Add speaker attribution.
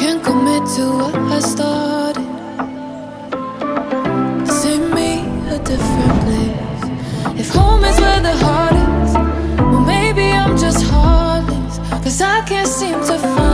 Speaker 1: Can't commit to what I started. Send me a different place. If home is where the heart is, well, maybe I'm just heartless. Cause I can't seem to find.